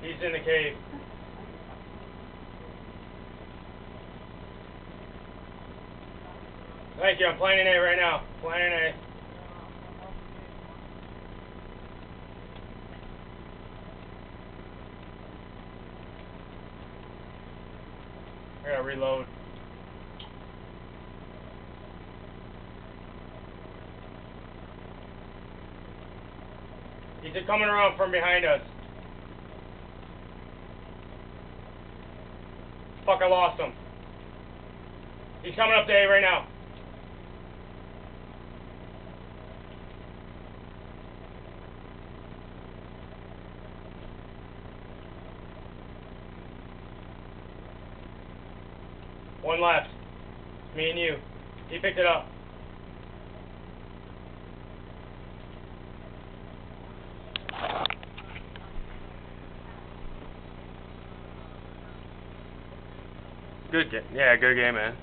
He's in the cave. Thank you. I'm planning A right now. Planning A. I gotta reload. He's coming around from behind us. Fuck, I lost him. He's coming up to A right now. One left. Me and you. He picked it up. Good game. Yeah, good game, man.